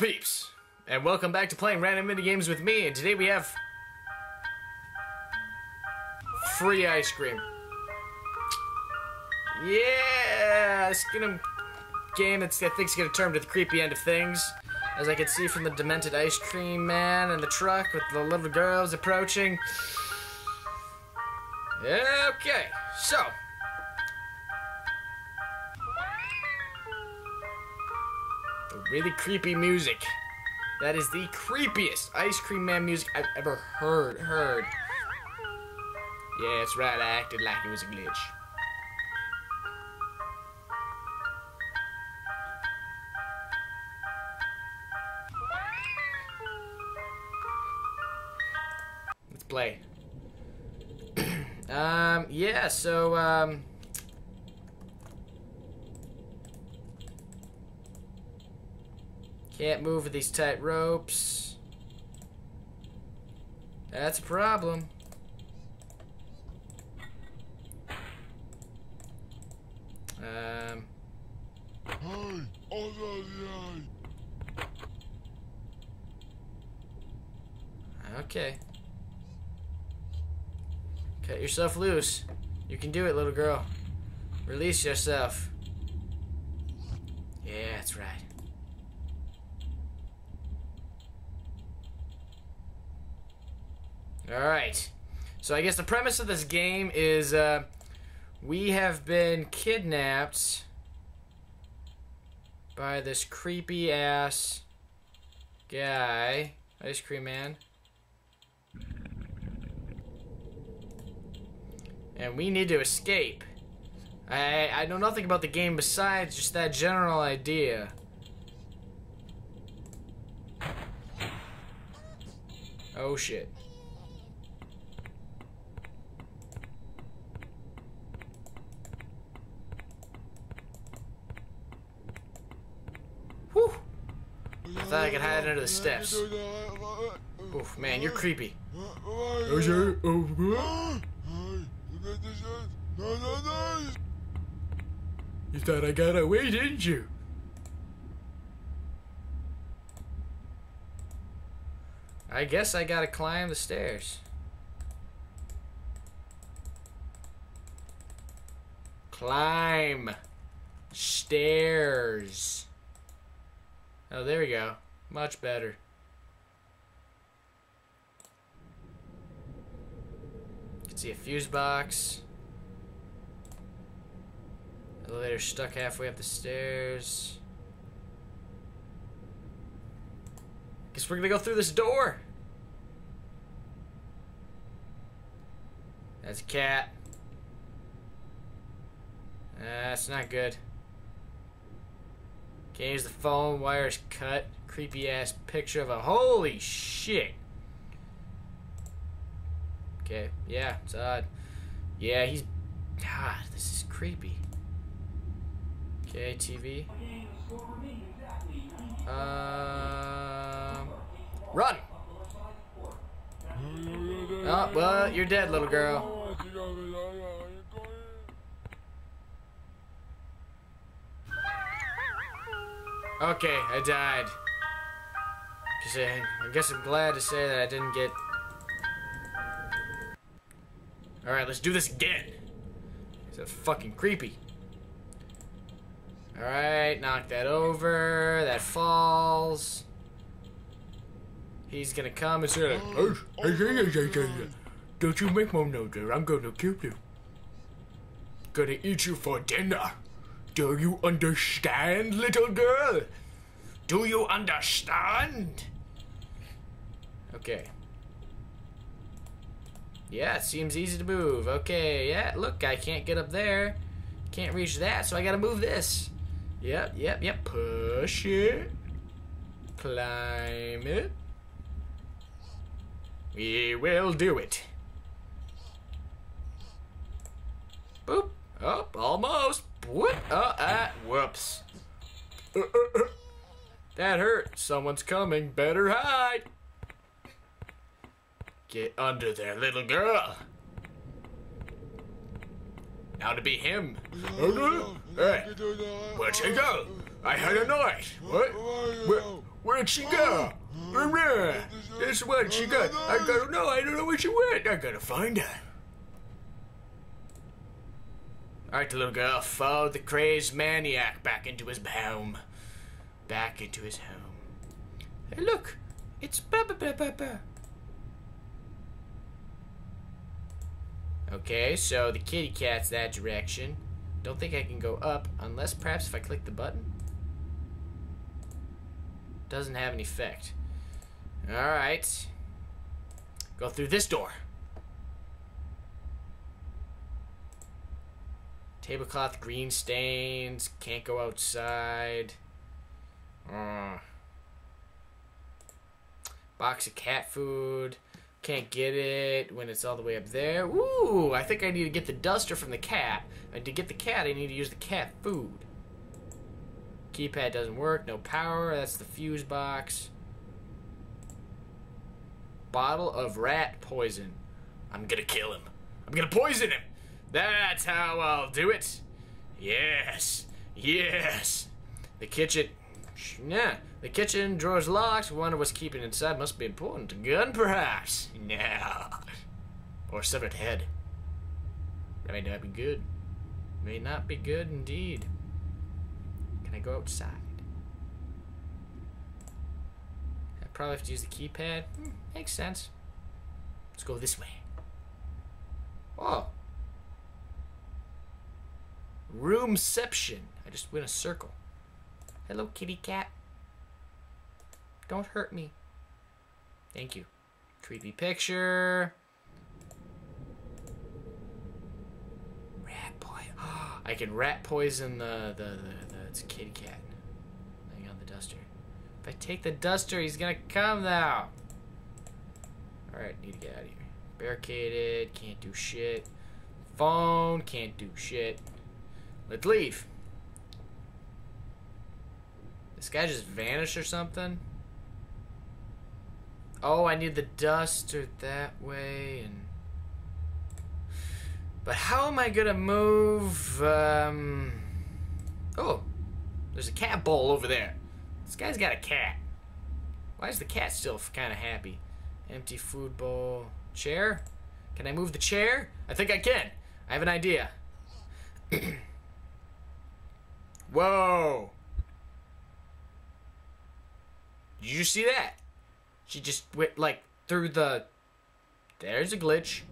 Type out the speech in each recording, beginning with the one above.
peeps? And welcome back to playing random mini games with me. And today we have free ice cream. Yeah, it's gonna game that's I think's gonna turn to the creepy end of things. As I can see from the demented ice cream man and the truck with the little girls approaching. Okay, so really creepy music. That is the creepiest Ice Cream Man music I've ever heard. Heard. Yeah, that's right. I acted like it was a glitch. Let's play. um, yeah, so, um... Can't move with these tight ropes. That's a problem. Um. Okay. Cut yourself loose. You can do it, little girl. Release yourself. Yeah, that's right. Alright. So I guess the premise of this game is uh, we have been kidnapped by this creepy ass guy, ice cream man. And we need to escape. I, I know nothing about the game besides just that general idea. Oh shit. Thought I could hide under the steps. Oof, man, you're creepy. You thought I got away, didn't you? I guess I gotta climb the stairs. Climb. Stairs. Oh, there we go. Much better. You can see a fuse box. Elevator stuck halfway up the stairs. Guess we're gonna go through this door. That's a cat. That's not good. Use the phone, wires cut. Creepy ass picture of a holy shit. Okay, yeah, it's odd. Yeah, he's. God, this is creepy. Okay, TV. Um. Run! Oh, well, you're dead, little girl. Okay, I died. Cause I, I guess I'm glad to say that I didn't get. Alright, let's do this again. That's fucking creepy. Alright, knock that over. That falls. He's gonna come and say, Don't you make mom know that I'm gonna kill you. Gonna eat you for dinner. Do you understand, little girl? Do you understand? Okay. Yeah, it seems easy to move. Okay, yeah, look, I can't get up there. Can't reach that, so I gotta move this. Yep, yep, yep. Push it. Climb it. We will do it. Boop. Oh, almost. What? Uh, ah, whoops. Uh, uh, uh. That hurt. Someone's coming. Better hide. Get under there, little girl. Now to be him. No. Hey, where'd she go? I heard a noise. What? Where, Where'd she go? This what she got. I don't know. I don't know where she went. I gotta find her. Alright, little girl followed the crazed maniac back into his home. Back into his home. Hey, look! It's Baba Baba. Okay, so the kitty cat's that direction. Don't think I can go up, unless perhaps if I click the button. Doesn't have an effect. Alright. Go through this door. Tablecloth green stains. Can't go outside. Uh, box of cat food. Can't get it when it's all the way up there. Ooh, I think I need to get the duster from the cat. And to get the cat, I need to use the cat food. Keypad doesn't work. No power. That's the fuse box. Bottle of rat poison. I'm gonna kill him. I'm gonna poison him. That's how I'll do it. Yes. Yes. The kitchen. Nah. The kitchen drawer's locked. Wonder what's keeping inside. Must be important. Gun, perhaps. No. Or severed head. That may not be good. May not be good indeed. Can I go outside? I probably have to use the keypad. Hmm, makes sense. Let's go this way. Oh. Roomception. I just went a circle. Hello, kitty cat. Don't hurt me. Thank you. Creepy picture. Rat poison. I can rat poison the, the, the, the it's kitty cat. Laying on the duster. If I take the duster, he's gonna come now. Alright, need to get out of here. Barricaded, can't do shit. Phone, can't do shit. Let's leave. This guy just vanished or something? Oh, I need the duster that way and... But how am I gonna move, um... Oh, there's a cat bowl over there. This guy's got a cat. Why is the cat still kind of happy? Empty food bowl. Chair? Can I move the chair? I think I can. I have an idea. Whoa! Did you see that? She just went like through the. There's a glitch.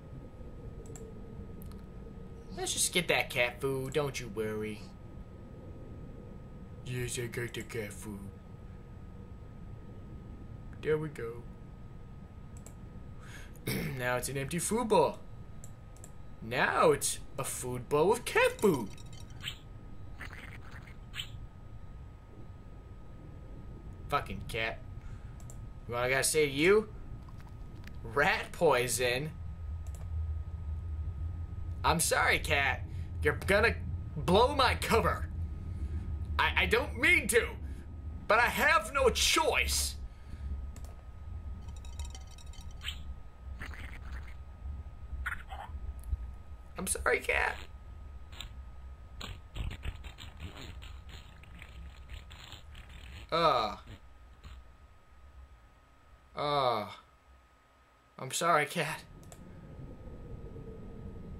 Let's just get that cat food. Don't you worry. Yes, I got the cat food. There we go. now it's an empty food bowl. Now it's a food bowl with cat food. Fucking cat. What I gotta say to you? Rat poison. I'm sorry, cat. You're gonna blow my cover. I, I don't mean to, but I have no choice. I'm sorry, cat. Ah. Oh. I'm sorry, cat.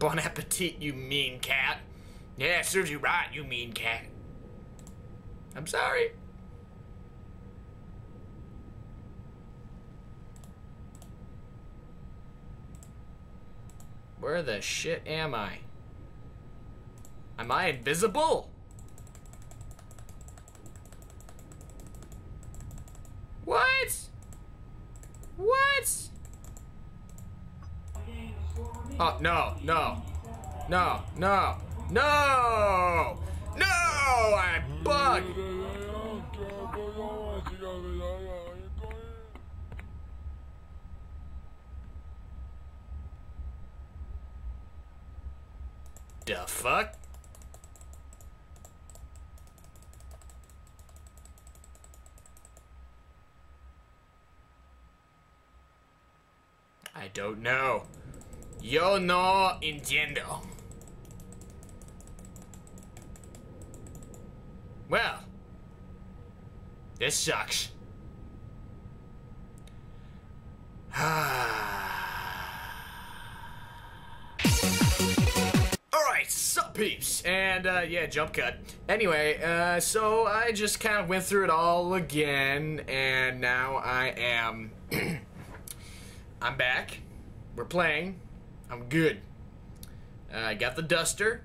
Bon appetit, you mean cat. Yeah, serves you right, you mean cat. I'm sorry. Where the shit am I? Am I invisible? What? What? Oh, no, no. No, no, no! No! I bug! The fuck? I don't know. Yo no entiendo. Well, this sucks. Alright, sup peeps? And uh, yeah, jump cut. Anyway, uh, so I just kind of went through it all again, and now I am. I'm back. We're playing. I'm good. Uh, I got the duster.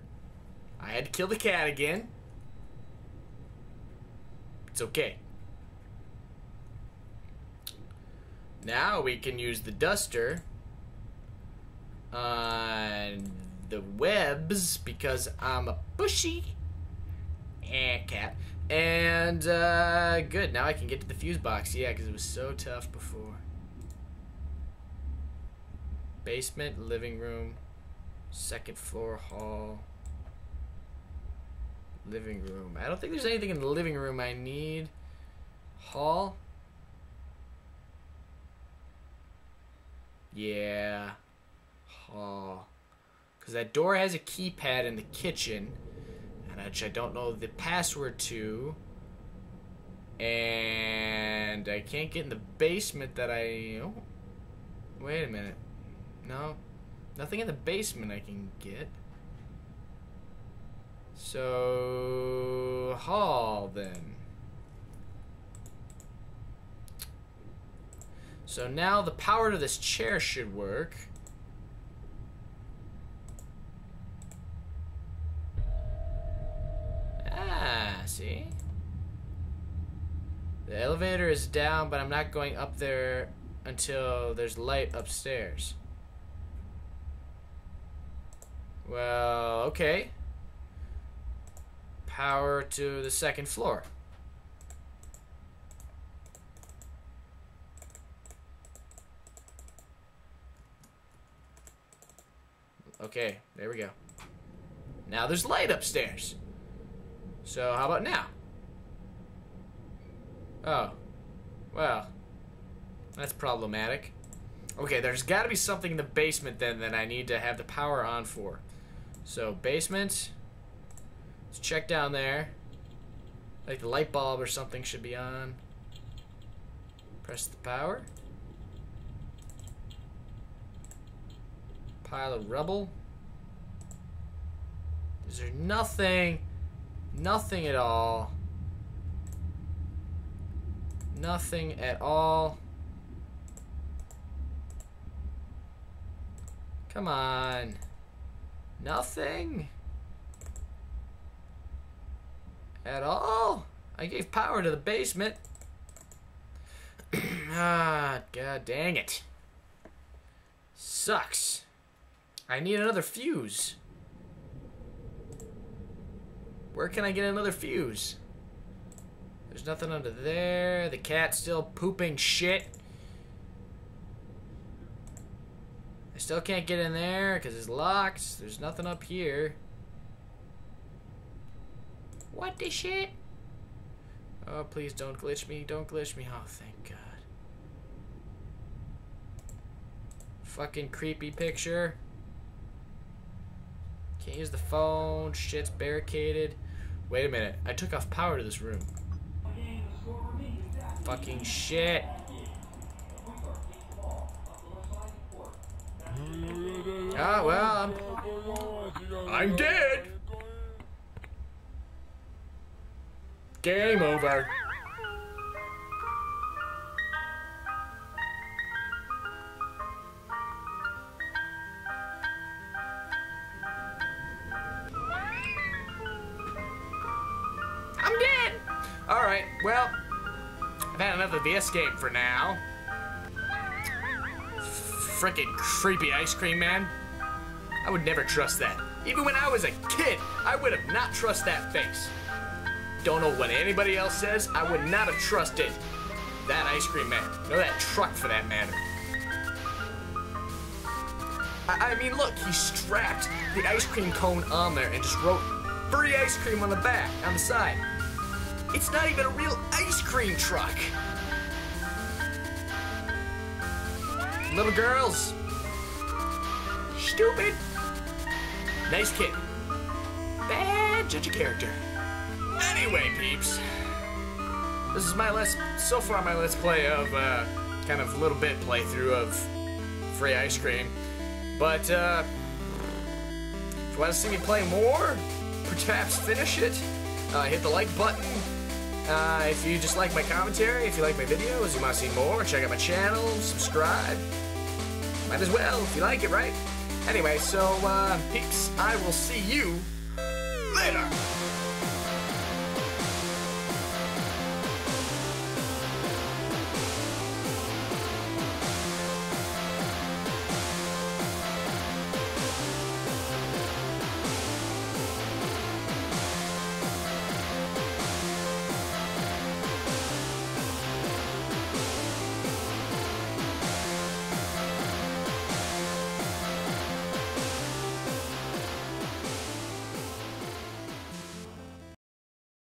I had to kill the cat again. It's okay. Now we can use the duster on the webs because I'm a bushy and cat. And uh, good. Now I can get to the fuse box. Yeah, because it was so tough before. Basement, living room, second floor hall, living room. I don't think there's anything in the living room I need. Hall. Yeah. Hall. Because that door has a keypad in the kitchen, and which I don't know the password to. And I can't get in the basement that I. Oh. Wait a minute. No. Nothing in the basement I can get. So. Hall then. So now the power to this chair should work. Ah, see? The elevator is down, but I'm not going up there until there's light upstairs. Well, okay. Power to the second floor. Okay, there we go. Now there's light upstairs. So how about now? Oh. Well. That's problematic. Okay, there's got to be something in the basement then that I need to have the power on for. So, basement. Let's check down there. Like the light bulb or something should be on. Press the power. Pile of rubble. Is there nothing? Nothing at all. Nothing at all. Come on. Nothing? At all? I gave power to the basement. ah, god dang it. Sucks. I need another fuse. Where can I get another fuse? There's nothing under there. The cat's still pooping shit. I still can't get in there because it's locked. There's nothing up here. What the shit? Oh, please don't glitch me. Don't glitch me. Oh, thank God. Fucking creepy picture. Can't use the phone. Shit's barricaded. Wait a minute. I took off power to this room. Fucking shit. Ah, well, I'm... I'm dead! Game over. I'm dead! Alright, well, I've had enough of the escape for now. Frickin' creepy ice cream man. I would never trust that. Even when I was a kid, I would have not trust that face. Don't know what anybody else says, I would not have trusted that ice cream man. No, that truck for that matter. I, I mean, look, he strapped the ice cream cone on there and just wrote free ice cream on the back, on the side. It's not even a real ice cream truck. Little girls. Stupid. Nice kid. Bad judge of character. Anyway, peeps. This is my last, so far my let's play of uh, kind of little bit playthrough of free ice cream. But uh, if you want to see me play more, perhaps finish it, uh, hit the like button. Uh, if you just like my commentary, if you like my videos, you want to see more, check out my channel, subscribe. Might as well if you like it, right? Anyway, so uh, peeps, I will see you later.